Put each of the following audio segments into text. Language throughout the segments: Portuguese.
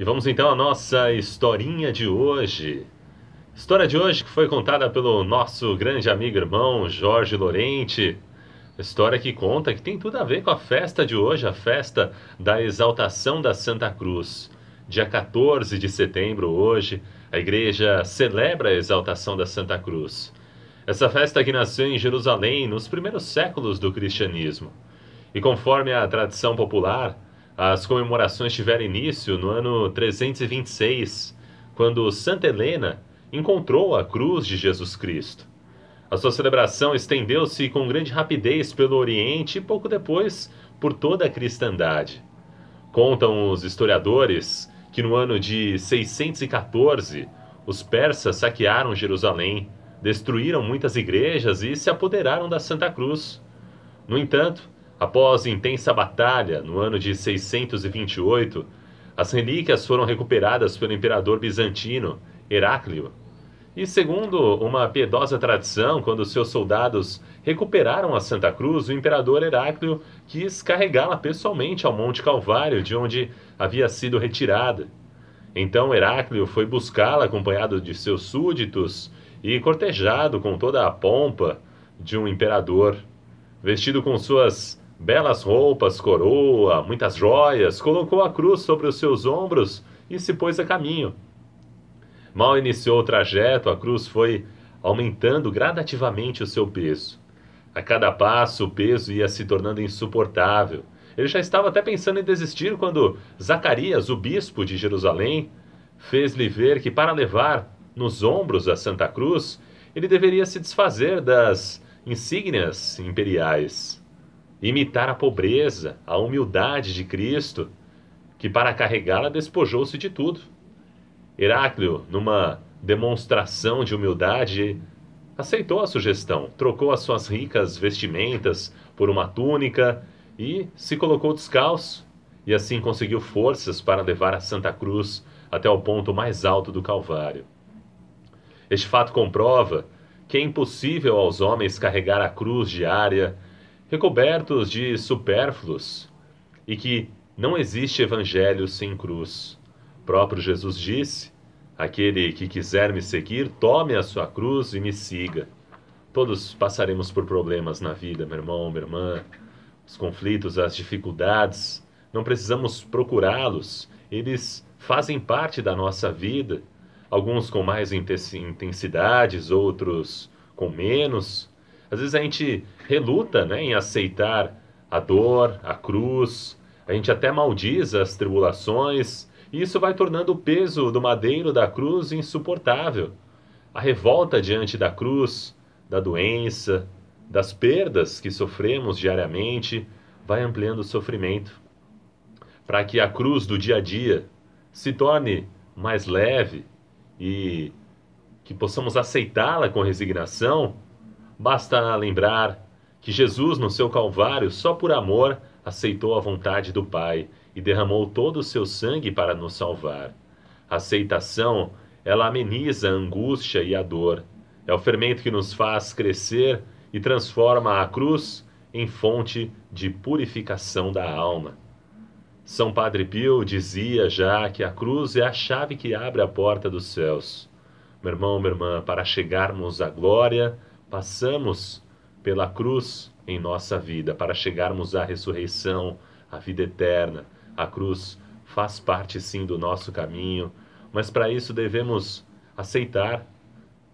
E vamos então à nossa historinha de hoje. História de hoje que foi contada pelo nosso grande amigo irmão Jorge Lorente. História que conta que tem tudo a ver com a festa de hoje, a festa da exaltação da Santa Cruz. Dia 14 de setembro, hoje, a igreja celebra a exaltação da Santa Cruz. Essa festa que nasceu em Jerusalém nos primeiros séculos do cristianismo. E conforme a tradição popular, as comemorações tiveram início no ano 326, quando Santa Helena encontrou a cruz de Jesus Cristo. A sua celebração estendeu-se com grande rapidez pelo Oriente e pouco depois por toda a cristandade. Contam os historiadores que no ano de 614 os persas saquearam Jerusalém, destruíram muitas igrejas e se apoderaram da Santa Cruz. No entanto, Após intensa batalha, no ano de 628, as relíquias foram recuperadas pelo imperador bizantino Heráclio. E segundo uma piedosa tradição, quando seus soldados recuperaram a Santa Cruz, o imperador Heráclio quis carregá-la pessoalmente ao Monte Calvário, de onde havia sido retirada. Então Heráclio foi buscá-la acompanhado de seus súditos e cortejado com toda a pompa de um imperador. Vestido com suas belas roupas, coroa, muitas joias, colocou a cruz sobre os seus ombros e se pôs a caminho. Mal iniciou o trajeto, a cruz foi aumentando gradativamente o seu peso. A cada passo, o peso ia se tornando insuportável. Ele já estava até pensando em desistir quando Zacarias, o bispo de Jerusalém, fez-lhe ver que para levar nos ombros a Santa Cruz, ele deveria se desfazer das insígnias imperiais imitar a pobreza, a humildade de Cristo, que para carregá-la despojou-se de tudo. Heráclio, numa demonstração de humildade, aceitou a sugestão, trocou as suas ricas vestimentas por uma túnica e se colocou descalço, e assim conseguiu forças para levar a Santa Cruz até o ponto mais alto do Calvário. Este fato comprova que é impossível aos homens carregar a cruz diária recobertos de supérfluos, e que não existe evangelho sem cruz. O próprio Jesus disse: Aquele que quiser me seguir, tome a sua cruz e me siga. Todos passaremos por problemas na vida, meu irmão, minha irmã. Os conflitos, as dificuldades, não precisamos procurá-los, eles fazem parte da nossa vida. Alguns com mais intensidades, outros com menos. Às vezes a gente reluta né, em aceitar a dor, a cruz, a gente até maldiz as tribulações, e isso vai tornando o peso do madeiro da cruz insuportável. A revolta diante da cruz, da doença, das perdas que sofremos diariamente, vai ampliando o sofrimento. Para que a cruz do dia a dia se torne mais leve e que possamos aceitá-la com resignação, Basta lembrar que Jesus, no seu Calvário, só por amor, aceitou a vontade do Pai e derramou todo o seu sangue para nos salvar. A aceitação, ela ameniza a angústia e a dor. É o fermento que nos faz crescer e transforma a cruz em fonte de purificação da alma. São Padre Pio dizia já que a cruz é a chave que abre a porta dos céus. Meu irmão, minha irmã, para chegarmos à glória, passamos pela cruz em nossa vida para chegarmos à ressurreição, à vida eterna. A cruz faz parte sim do nosso caminho, mas para isso devemos aceitar,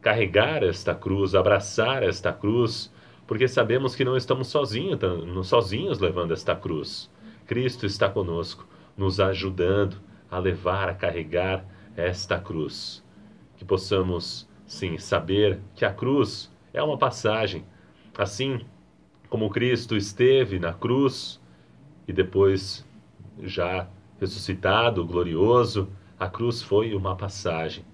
carregar esta cruz, abraçar esta cruz, porque sabemos que não estamos sozinhos, sozinhos levando esta cruz. Cristo está conosco, nos ajudando a levar, a carregar esta cruz. Que possamos, sim, saber que a cruz é uma passagem. Assim como Cristo esteve na cruz e depois, já ressuscitado, glorioso, a cruz foi uma passagem.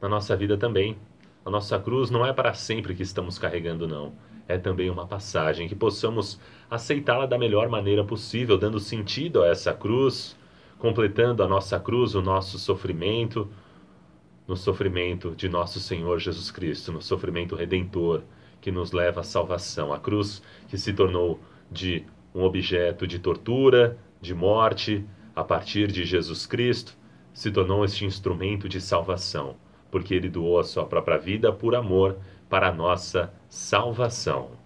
Na nossa vida também. A nossa cruz não é para sempre que estamos carregando, não. É também uma passagem, que possamos aceitá-la da melhor maneira possível, dando sentido a essa cruz, completando a nossa cruz, o nosso sofrimento, no sofrimento de nosso Senhor Jesus Cristo, no sofrimento redentor que nos leva à salvação. A cruz que se tornou de um objeto de tortura, de morte, a partir de Jesus Cristo, se tornou este instrumento de salvação, porque ele doou a sua própria vida por amor para a nossa salvação.